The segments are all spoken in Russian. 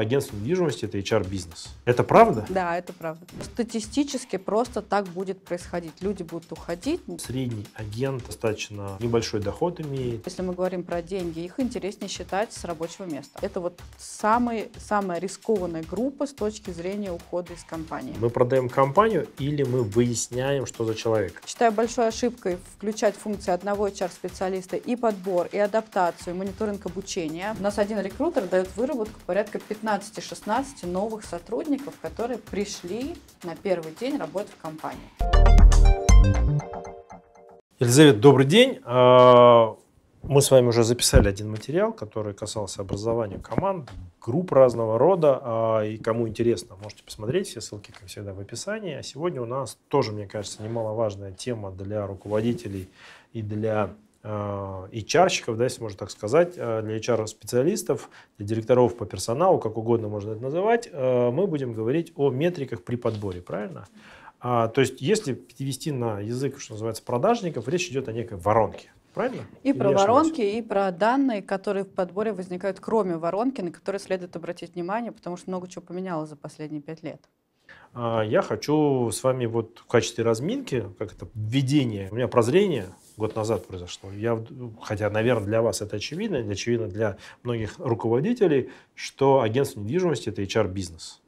агентство недвижимости – это HR-бизнес. Это правда? Да, это правда. Статистически просто так будет происходить. Люди будут уходить. Средний агент достаточно небольшой доход имеет. Если мы говорим про деньги, их интереснее считать с рабочего места. Это вот самый, самая рискованная группа с точки зрения ухода из компании. Мы продаем компанию или мы выясняем, что за человек? Считаю большой ошибкой включать функции одного HR-специалиста и подбор, и адаптацию, и мониторинг обучения. У нас один рекрутер дает выработку порядка 15-16 новых сотрудников, которые пришли на первый день работать в компании. Елизавета, добрый день. А, мы с вами уже записали один материал, который касался образования команд, групп разного рода. А, и кому интересно, можете посмотреть. Все ссылки, как всегда, в описании. А сегодня у нас тоже, мне кажется, немаловажная тема для руководителей и для HR-щиков, да, если можно так сказать, э, для HR-специалистов, для директоров по персоналу, как угодно можно это называть, э, мы будем говорить о метриках при подборе, правильно? А, то есть, если перевести на язык, что называется, продажников, речь идет о некой воронке. Правильно? И Или про воронки, и про данные, которые в подборе возникают, кроме воронки, на которые следует обратить внимание, потому что много чего поменялось за последние пять лет. А, я хочу с вами вот в качестве разминки, как это введение, у меня прозрение год назад произошло. Я, хотя, наверное, для вас это очевидно, очевидно для многих руководителей, что агентство недвижимости – это HR-бизнес.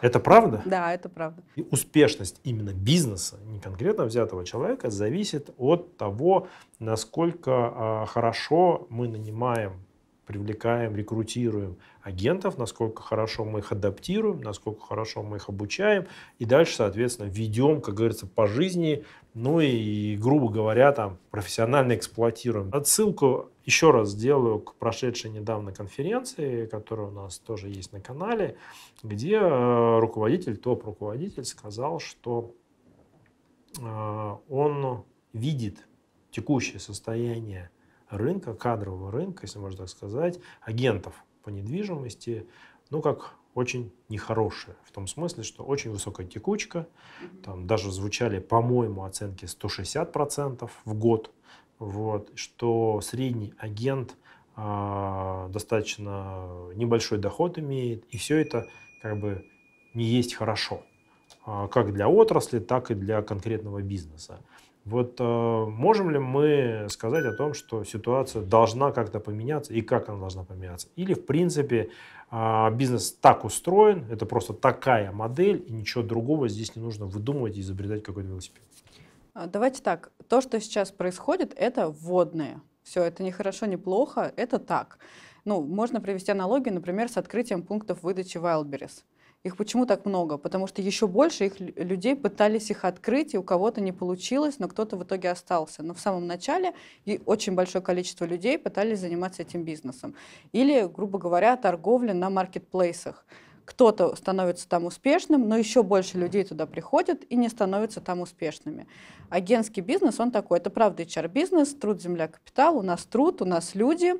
Это правда? Да, это правда. И успешность именно бизнеса, не конкретно взятого человека, зависит от того, насколько а, хорошо мы нанимаем привлекаем, рекрутируем агентов, насколько хорошо мы их адаптируем, насколько хорошо мы их обучаем, и дальше, соответственно, ведем, как говорится, по жизни, ну и, грубо говоря, там, профессионально эксплуатируем. Отсылку еще раз сделаю к прошедшей недавно конференции, которая у нас тоже есть на канале, где э, руководитель, топ-руководитель сказал, что э, он видит текущее состояние рынка, кадрового рынка, если можно так сказать, агентов по недвижимости, ну, как очень нехорошие. В том смысле, что очень высокая текучка. Там даже звучали, по-моему, оценки 160% в год. Вот, что средний агент э, достаточно небольшой доход имеет. И все это как бы не есть хорошо. Э, как для отрасли, так и для конкретного бизнеса. Вот э, можем ли мы сказать о том, что ситуация должна как-то поменяться и как она должна поменяться? Или, в принципе, э, бизнес так устроен, это просто такая модель, и ничего другого здесь не нужно выдумывать и изобретать какой-то велосипед? А, давайте так. То, что сейчас происходит, это вводные. Все, это не хорошо, не плохо, это так. Ну, можно привести аналогию, например, с открытием пунктов выдачи Wildberries. Их почему так много? Потому что еще больше их людей пытались их открыть, и у кого-то не получилось, но кто-то в итоге остался. Но в самом начале и очень большое количество людей пытались заниматься этим бизнесом. Или, грубо говоря, торговля на маркетплейсах. Кто-то становится там успешным, но еще больше людей туда приходят и не становятся там успешными. Агентский бизнес, он такой, это правда HR-бизнес, труд, земля, капитал, у нас труд, у нас люди,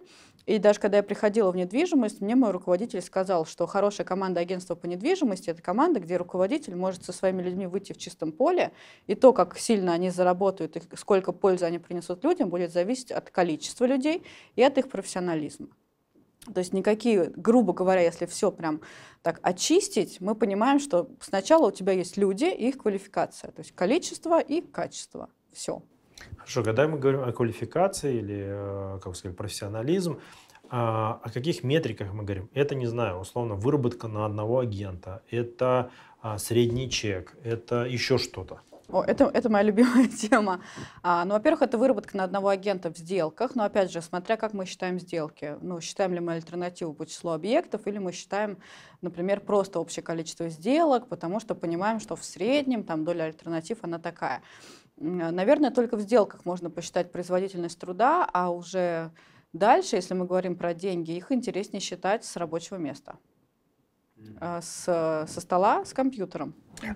и даже когда я приходила в недвижимость, мне мой руководитель сказал, что хорошая команда агентства по недвижимости – это команда, где руководитель может со своими людьми выйти в чистом поле, и то, как сильно они заработают и сколько пользы они принесут людям, будет зависеть от количества людей и от их профессионализма. То есть никакие, грубо говоря, если все прям так очистить, мы понимаем, что сначала у тебя есть люди и их квалификация, то есть количество и качество. Все. Хорошо, когда мы говорим о квалификации или, э, как сказать, профессионализм, а, о каких метриках мы говорим? Это, не знаю, условно, выработка на одного агента, это а, средний чек, это еще что-то. О, это, это моя любимая тема. А, ну, во-первых, это выработка на одного агента в сделках, но, опять же, смотря как мы считаем сделки. Ну, считаем ли мы альтернативу по числу объектов, или мы считаем, например, просто общее количество сделок, потому что понимаем, что в среднем там доля альтернатив, она такая. Наверное, только в сделках можно посчитать производительность труда, а уже дальше, если мы говорим про деньги, их интереснее считать с рабочего места, а, с, со стола, с компьютером.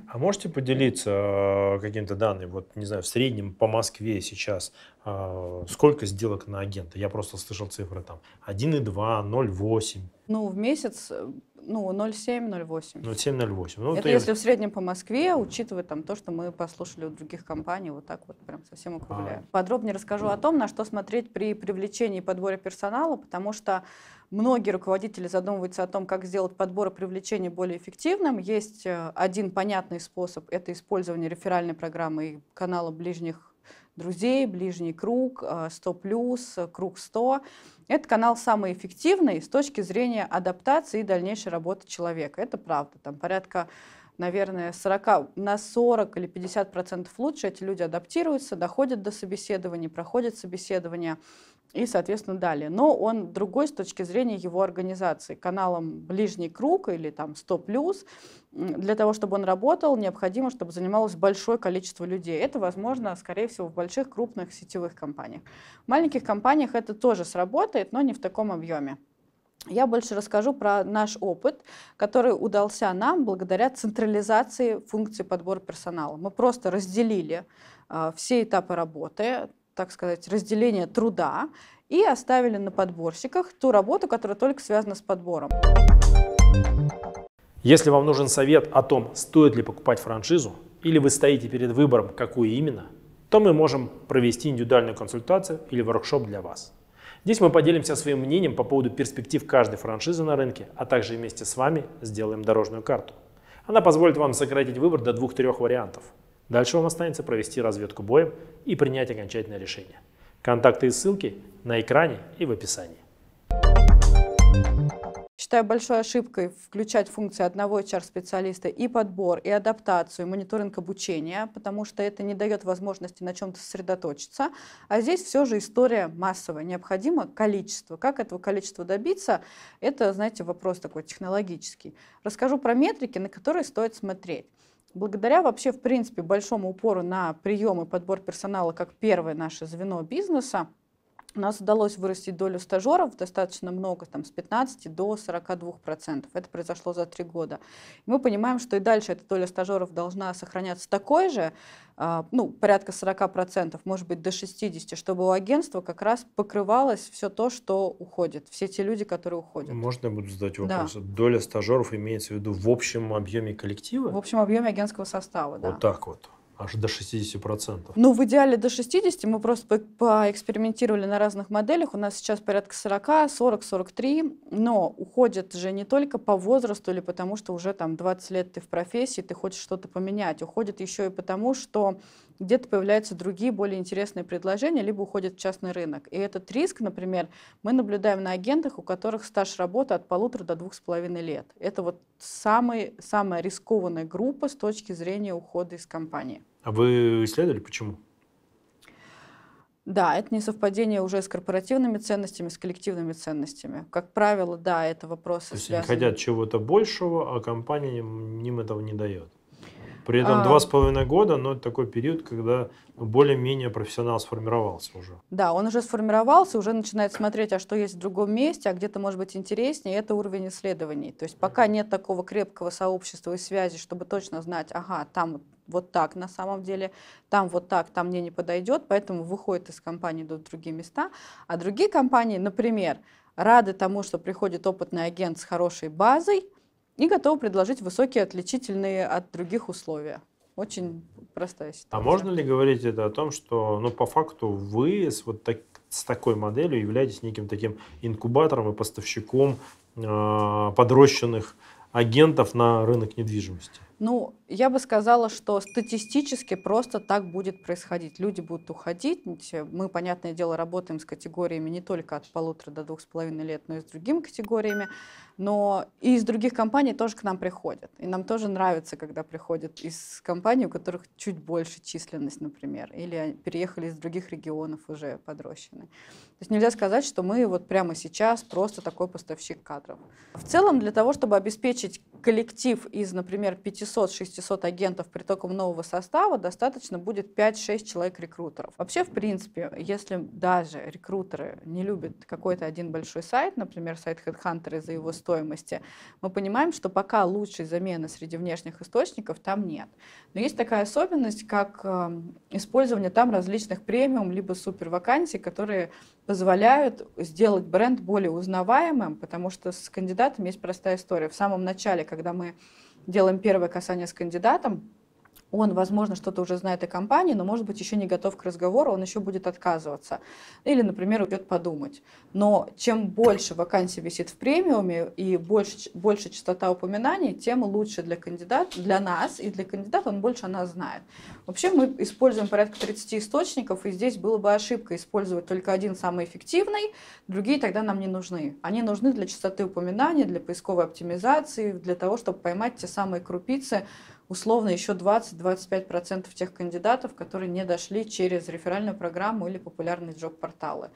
А можете поделиться э, какими-то данными? Вот, не знаю, в среднем по Москве сейчас э, сколько сделок на агента? Я просто слышал цифры там 1,2, 0,8. Ну, в месяц, Ну, 0,7-0,8. 0,7-0,8. Ну, Это если я... в среднем по Москве, учитывая там то, что мы послушали у других компаний, вот так вот прям совсем округляю. А. Подробнее расскажу о том, на что смотреть при привлечении и подборе персонала, потому что многие руководители задумываются о том, как сделать подбор и привлечение более эффективным. Есть э, один понятный способ – это использование реферальной программы и канала ближних друзей, ближний круг, 100 э, плюс, круг 100. Этот канал самый эффективный с точки зрения адаптации и дальнейшей работы человека. Это правда. Там порядка наверное, 40, на 40 или 50 процентов лучше эти люди адаптируются, доходят до собеседования, проходят собеседование и, соответственно, далее. Но он другой с точки зрения его организации. Каналом «Ближний круг» или там «100+,» для того, чтобы он работал, необходимо, чтобы занималось большое количество людей. Это возможно, скорее всего, в больших крупных сетевых компаниях. В маленьких компаниях это тоже сработает, но не в таком объеме. Я больше расскажу про наш опыт, который удался нам благодаря централизации функции подбора персонала. Мы просто разделили э, все этапы работы, так сказать, разделение труда и оставили на подборщиках ту работу, которая только связана с подбором. Если вам нужен совет о том, стоит ли покупать франшизу, или вы стоите перед выбором, какую именно, то мы можем провести индивидуальную консультацию или воркшоп для вас. Здесь мы поделимся своим мнением по поводу перспектив каждой франшизы на рынке, а также вместе с вами сделаем дорожную карту. Она позволит вам сократить выбор до двух-трех вариантов – Дальше вам останется провести разведку боем и принять окончательное решение. Контакты и ссылки на экране и в описании. Считаю большой ошибкой включать функции одного HR-специалиста и подбор, и адаптацию, и мониторинг обучения, потому что это не дает возможности на чем-то сосредоточиться. А здесь все же история массовая. Необходимо количество. Как этого количества добиться, это, знаете, вопрос такой технологический. Расскажу про метрики, на которые стоит смотреть. Благодаря вообще, в принципе, большому упору на прием и подбор персонала как первое наше звено бизнеса, у нас удалось вырастить долю стажеров достаточно много, там, с 15 до 42 процентов. Это произошло за три года. И мы понимаем, что и дальше эта доля стажеров должна сохраняться такой же, а, ну, порядка 40 процентов, может быть, до 60, чтобы у агентства как раз покрывалось все то, что уходит, все те люди, которые уходят. Можно я буду задать вопрос? Да. Доля стажеров имеется в виду в общем объеме коллектива? В общем объеме агентского состава, да. Вот так вот. Аж до 60%. Ну, в идеале до 60%. Мы просто поэкспериментировали на разных моделях. У нас сейчас порядка 40, 40, 43. Но уходят же не только по возрасту или потому, что уже там 20 лет ты в профессии, ты хочешь что-то поменять. Уходят еще и потому, что где-то появляются другие более интересные предложения, либо уходят в частный рынок. И этот риск, например, мы наблюдаем на агентах, у которых стаж работы от полутора до двух с половиной лет. Это вот самый, самая рискованная группа с точки зрения ухода из компании. А вы исследовали, почему? Да, это не совпадение уже с корпоративными ценностями, с коллективными ценностями. Как правило, да, это вопросы То есть связаны. они хотят чего-то большего, а компания им, им этого не дает. При этом а. два с половиной года, но это такой период, когда более-менее профессионал сформировался уже. Да, он уже сформировался, уже начинает смотреть, а что есть в другом месте, а где-то может быть интереснее, это уровень исследований. То есть пока нет такого крепкого сообщества и связи, чтобы точно знать, ага, там вот так на самом деле, там вот так, там мне не подойдет, поэтому выходит из компании, идут в другие места. А другие компании, например, рады тому, что приходит опытный агент с хорошей базой и готовы предложить высокие отличительные от других условия. Очень простая ситуация. А можно ли говорить это о том, что ну, по факту вы с, вот так, с такой моделью являетесь неким таким инкубатором и поставщиком э, подрощенных агентов на рынок недвижимости? Ну, я бы сказала, что статистически просто так будет происходить. Люди будут уходить. Мы, понятное дело, работаем с категориями не только от полутора до двух с половиной лет, но и с другими категориями. Но и из других компаний тоже к нам приходят. И нам тоже нравится, когда приходят из компаний, у которых чуть больше численность, например, или переехали из других регионов уже подрощены. То есть нельзя сказать, что мы вот прямо сейчас просто такой поставщик кадров. В целом, для того, чтобы обеспечить коллектив из, например, 500 500-600 агентов притоком нового состава достаточно будет 5-6 человек-рекрутеров. Вообще, в принципе, если даже рекрутеры не любят какой-то один большой сайт, например, сайт HeadHunter из-за его стоимости, мы понимаем, что пока лучшей замены среди внешних источников там нет. Но есть такая особенность, как э, использование там различных премиум либо супер вакансий, которые позволяют сделать бренд более узнаваемым, потому что с кандидатом есть простая история. В самом начале, когда мы делаем первое касание с кандидатом, он, возможно, что-то уже знает о компании, но, может быть, еще не готов к разговору, он еще будет отказываться. Или, например, уйдет подумать. Но чем больше вакансий висит в премиуме и больше, больше частота упоминаний, тем лучше для кандидата, для нас и для кандидата он больше о нас знает. Вообще мы используем порядка 30 источников, и здесь было бы ошибка использовать только один самый эффективный, другие тогда нам не нужны. Они нужны для частоты упоминаний, для поисковой оптимизации, для того, чтобы поймать те самые крупицы, условно еще 20-25% тех кандидатов, которые не дошли через реферальную программу или популярные джоб-порталы.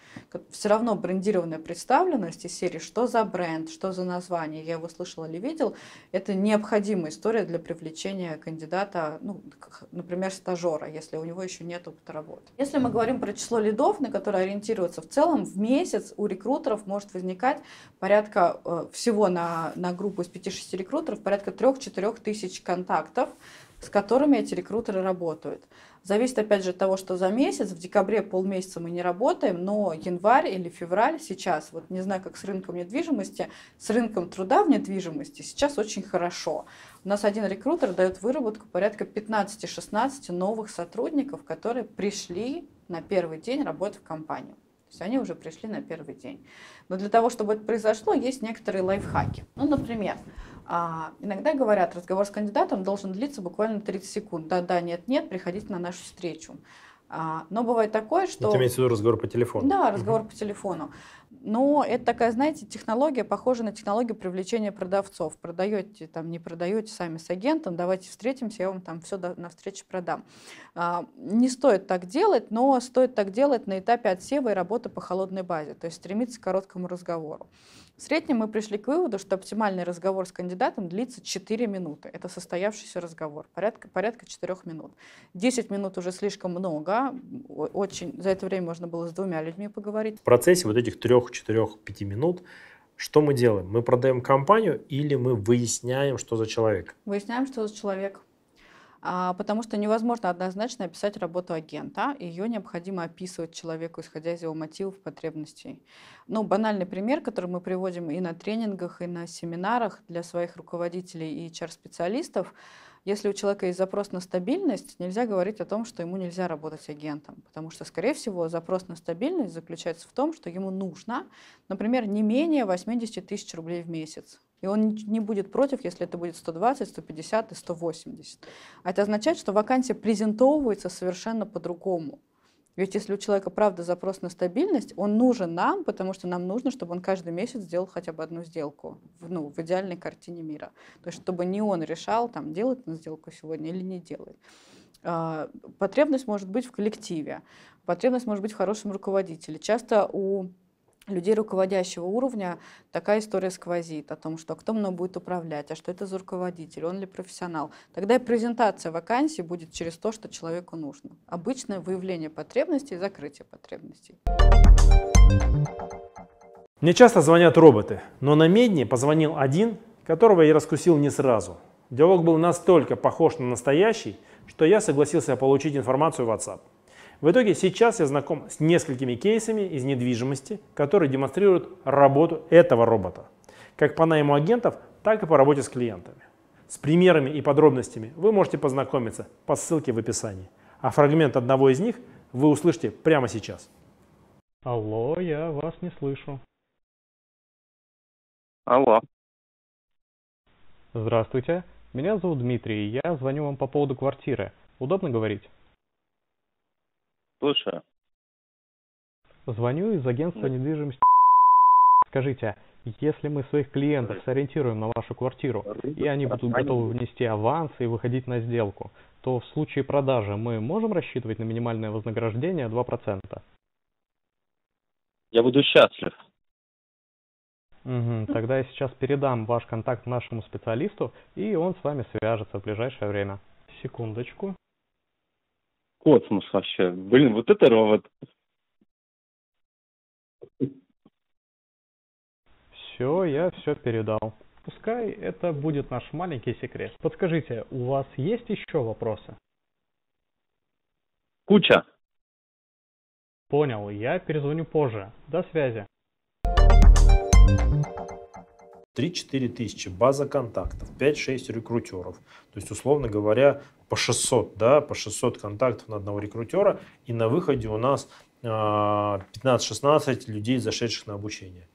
Все равно брендированная представленность из серии «Что за бренд?», «Что за название?», я его слышала или видел, это необходимая история для привлечения кандидата, ну, например, стажера, если у него еще нет опыта работы. Если мы говорим про число лидов, на которые ориентироваться, в целом в месяц у рекрутеров может возникать порядка э, всего на, на группу из 5-6 рекрутеров порядка 3-4 тысяч контактов, клиентов, с которыми эти рекрутеры работают. Зависит опять же от того, что за месяц, в декабре полмесяца мы не работаем, но январь или февраль сейчас, вот не знаю, как с рынком недвижимости, с рынком труда в недвижимости сейчас очень хорошо. У нас один рекрутер дает выработку порядка 15-16 новых сотрудников, которые пришли на первый день работать в компанию. То есть они уже пришли на первый день. Но для того, чтобы это произошло, есть некоторые лайфхаки. Ну, например, а, иногда говорят, разговор с кандидатом должен длиться буквально 30 секунд. Да, да, нет, нет, приходите на нашу встречу. А, но бывает такое, что... Это имеется в виду разговор по телефону? Да, разговор угу. по телефону. Но это такая, знаете, технология, похожа на технологию привлечения продавцов. Продаете, там, не продаете сами с агентом, давайте встретимся, я вам там все на встрече продам. А, не стоит так делать, но стоит так делать на этапе отсева и работы по холодной базе, то есть стремиться к короткому разговору. В среднем мы пришли к выводу, что оптимальный разговор с кандидатом длится 4 минуты. Это состоявшийся разговор, порядка, порядка 4 минут. 10 минут уже слишком много, очень, за это время можно было с двумя людьми поговорить. В процессе вот этих 3, 4, 5 минут что мы делаем? Мы продаем компанию или мы выясняем, что за человек? Выясняем, что за человек. А, потому что невозможно однозначно описать работу агента, ее необходимо описывать человеку, исходя из его мотивов, потребностей. Ну, банальный пример, который мы приводим и на тренингах, и на семинарах для своих руководителей и HR-специалистов, если у человека есть запрос на стабильность, нельзя говорить о том, что ему нельзя работать агентом, потому что, скорее всего, запрос на стабильность заключается в том, что ему нужно, например, не менее 80 тысяч рублей в месяц. И он не будет против, если это будет 120, 150 и 180. А это означает, что вакансия презентовывается совершенно по-другому. Ведь если у человека правда запрос на стабильность, он нужен нам, потому что нам нужно, чтобы он каждый месяц сделал хотя бы одну сделку ну, в идеальной картине мира. То есть чтобы не он решал, там, делать он сделку сегодня или не делать. А, потребность может быть в коллективе, потребность может быть в хорошем руководителе. Часто у людей руководящего уровня такая история сквозит о том, что кто мной будет управлять, а что это за руководитель, он ли профессионал. Тогда и презентация вакансии будет через то, что человеку нужно. Обычное выявление потребностей и закрытие потребностей. Мне часто звонят роботы, но на Медне позвонил один, которого я раскусил не сразу. Диалог был настолько похож на настоящий, что я согласился получить информацию в WhatsApp. В итоге сейчас я знаком с несколькими кейсами из недвижимости, которые демонстрируют работу этого робота, как по найму агентов, так и по работе с клиентами. С примерами и подробностями вы можете познакомиться по ссылке в описании, а фрагмент одного из них вы услышите прямо сейчас. Алло, я вас не слышу. Алло. Здравствуйте, меня зовут Дмитрий, я звоню вам по поводу квартиры. Удобно говорить? Слушаю. Звоню из агентства недвижимости. Скажите, если мы своих клиентов сориентируем на вашу квартиру, и они будут готовы внести аванс и выходить на сделку, то в случае продажи мы можем рассчитывать на минимальное вознаграждение 2%? Я буду счастлив. Угу, тогда я сейчас передам ваш контакт нашему специалисту, и он с вами свяжется в ближайшее время. Секундочку. Космос вообще. Блин, вот это робот. Все, я все передал. Пускай это будет наш маленький секрет. Подскажите, у вас есть еще вопросы? Куча. Понял, я перезвоню позже. До связи. 3-4 тысячи, база контактов, 5-6 рекрутеров. То есть, условно говоря, по 600, да, по 600 контактов на одного рекрутера. И на выходе у нас 15-16 а, людей, зашедших на обучение.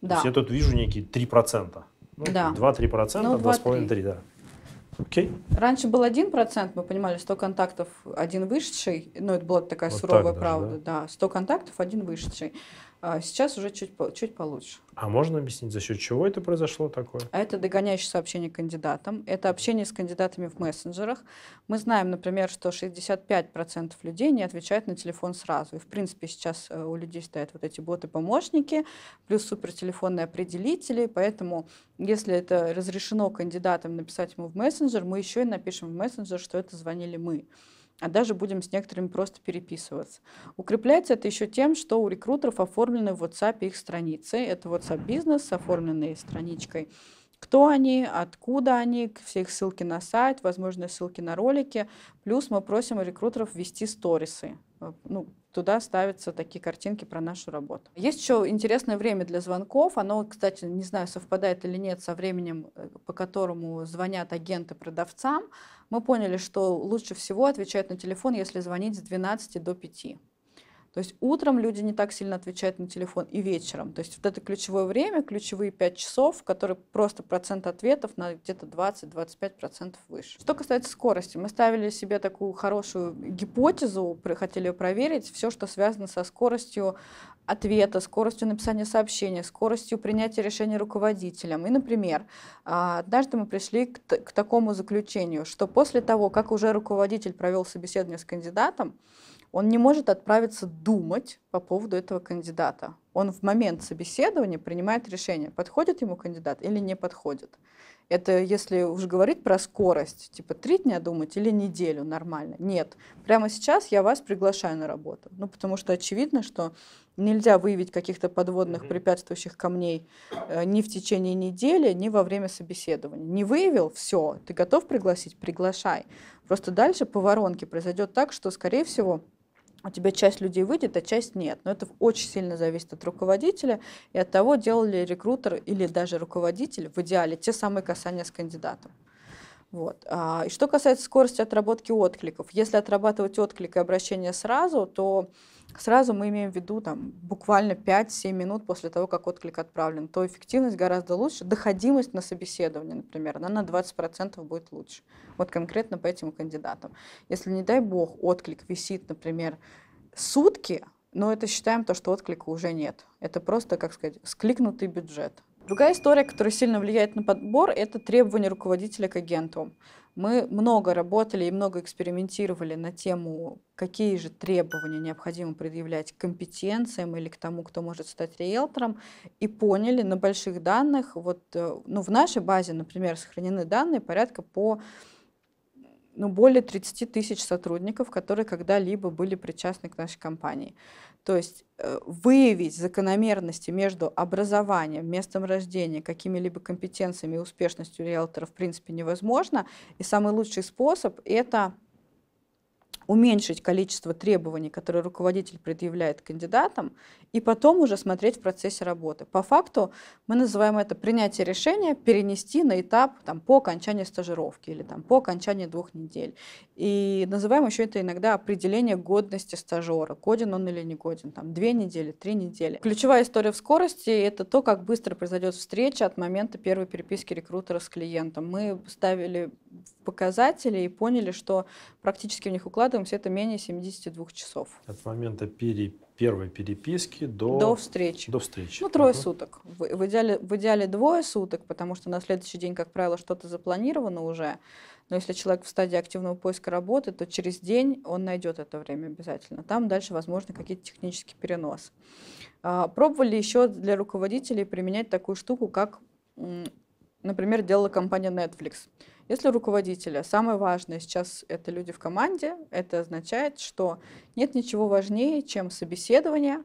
Да. То есть я тут вижу некие 3%. Ну, да. 2-3%, ну, 2,5-3, да. Окей. Раньше был 1%, мы понимали, 100 контактов, один вышедший, ну, это была такая вот суровая так правда, даже, да? да, 100 контактов, один вышедший. А сейчас уже чуть, чуть получше. А можно объяснить, за счет чего это произошло такое? А это догоняющее сообщение кандидатам, это общение с кандидатами в мессенджерах. Мы знаем, например, что 65% людей не отвечают на телефон сразу. И, в принципе, сейчас э, у людей стоят вот эти боты-помощники, плюс супертелефонные определители, поэтому если это разрешено кандидатам написать ему в мессенджер, мы еще и напишем в мессенджер, что это звонили мы а даже будем с некоторыми просто переписываться. Укрепляется это еще тем, что у рекрутеров оформлены в WhatsApp их страницы. Это WhatsApp бизнес с оформленной страничкой. Кто они, откуда они, все их ссылки на сайт, возможно, ссылки на ролики. Плюс мы просим рекрутеров ввести сторисы. Ну, туда ставятся такие картинки про нашу работу. Есть еще интересное время для звонков. Оно, кстати, не знаю, совпадает или нет со временем, э, которому звонят агенты продавцам. Мы поняли, что лучше всего отвечать на телефон, если звонить с 12 до 5. То есть утром люди не так сильно отвечают на телефон и вечером. То есть вот это ключевое время, ключевые 5 часов, которые просто процент ответов на где-то 20-25% выше. Что касается скорости, мы ставили себе такую хорошую гипотезу, хотели ее проверить, все, что связано со скоростью ответа, скоростью написания сообщения, скоростью принятия решения руководителем. И, например, а, однажды мы пришли к, к такому заключению, что после того, как уже руководитель провел собеседование с кандидатом, он не может отправиться думать по поводу этого кандидата. Он в момент собеседования принимает решение, подходит ему кандидат или не подходит. Это если уже говорить про скорость, типа три дня думать или неделю нормально. Нет, прямо сейчас я вас приглашаю на работу. Ну, потому что очевидно, что нельзя выявить каких-то подводных препятствующих камней э, ни в течение недели, ни во время собеседования. Не выявил, все, ты готов пригласить, приглашай. Просто дальше по воронке произойдет так, что, скорее всего, у тебя часть людей выйдет, а часть нет. Но это очень сильно зависит от руководителя и от того, делал ли рекрутер или даже руководитель в идеале те самые касания с кандидатом. Вот. А, и что касается скорости отработки откликов, если отрабатывать отклик и обращение сразу, то сразу мы имеем в виду там, буквально 5-7 минут после того, как отклик отправлен, то эффективность гораздо лучше. Доходимость на собеседование, например, она на 20% будет лучше. Вот конкретно по этим кандидатам. Если, не дай бог, отклик висит, например, сутки, но это считаем то, что отклика уже нет. Это просто, как сказать, скликнутый бюджет. Другая история, которая сильно влияет на подбор, это требования руководителя к агенту. Мы много работали и много экспериментировали на тему, какие же требования необходимо предъявлять к компетенциям или к тому, кто может стать риэлтором, и поняли на больших данных, вот э, ну, в нашей базе, например, сохранены данные порядка по ну, более 30 тысяч сотрудников, которые когда-либо были причастны к нашей компании. То есть э, выявить закономерности между образованием, местом рождения, какими-либо компетенциями и успешностью риэлтора в принципе невозможно. И самый лучший способ — это уменьшить количество требований, которые руководитель предъявляет кандидатам, и потом уже смотреть в процессе работы. По факту мы называем это принятие решения перенести на этап там, по окончании стажировки или там, по окончании двух недель. И называем еще это иногда определение годности стажера, годен он или не годен, там, две недели, три недели. Ключевая история в скорости — это то, как быстро произойдет встреча от момента первой переписки рекрутера с клиентом. Мы ставили показатели и поняли, что практически в них укладываемся, это менее 72 часов. От момента переписки первой переписки до, до встречи. До встречи. Ну, трое uh-huh. суток. В, в, идеале, в идеале двое суток, потому что на следующий день, как правило, что-то запланировано уже. Но если человек в стадии активного поиска работы, то через день он найдет это время обязательно. Там дальше, возможно, какие-то технические переносы. А, пробовали еще для руководителей применять такую штуку, как, например, делала компания Netflix. Если руководителя самое важное сейчас это люди в команде, это означает, что нет ничего важнее, чем собеседование,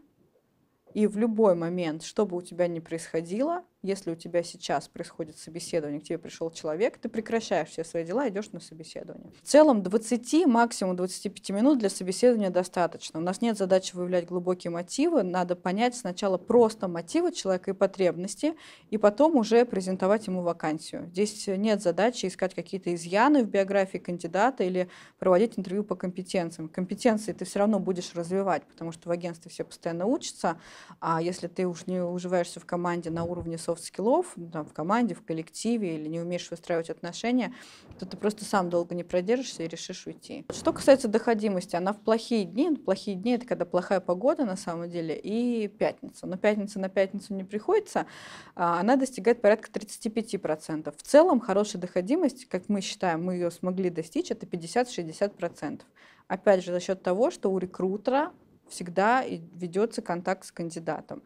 и в любой момент, что бы у тебя ни происходило, если у тебя сейчас происходит собеседование, к тебе пришел человек, ты прекращаешь все свои дела, идешь на собеседование. В целом 20, максимум 25 минут для собеседования достаточно. У нас нет задачи выявлять глубокие мотивы, надо понять сначала просто мотивы человека и потребности, и потом уже презентовать ему вакансию. Здесь нет задачи искать какие-то изъяны в биографии кандидата или проводить интервью по компетенциям. Компетенции ты все равно будешь развивать, потому что в агентстве все постоянно учатся, а если ты уж не уживаешься в команде на уровне soft skill ов, ну, там, в команде, в коллективе, или не умеешь выстраивать отношения, то ты просто сам долго не продержишься и решишь уйти. Что касается доходимости, она в плохие дни, плохие дни — это когда плохая погода на самом деле, и пятница. Но пятница на пятницу не приходится, а она достигает порядка 35%. В целом хорошая доходимость, как мы считаем, мы ее смогли достичь, это 50-60%. Опять же, за счет того, что у рекрутера всегда ведется контакт с кандидатом.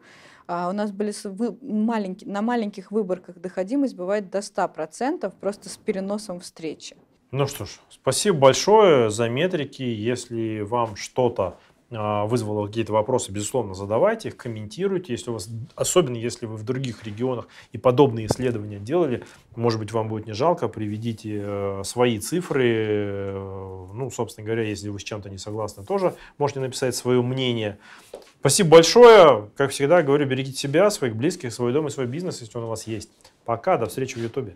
А у нас были вы, маленькие, на маленьких выборках доходимость бывает до 100%, просто с переносом встречи. Ну что ж, спасибо большое за метрики. Если вам что-то а, вызвало какие-то вопросы, безусловно, задавайте их, комментируйте. Если у вас, особенно если вы в других регионах и подобные исследования делали, может быть, вам будет не жалко, приведите э, свои цифры. Э, ну, собственно говоря, если вы с чем-то не согласны, тоже можете написать свое мнение. Спасибо большое. Как всегда, говорю, берегите себя, своих близких, свой дом и свой бизнес, если он у вас есть. Пока, до встречи в Ютубе.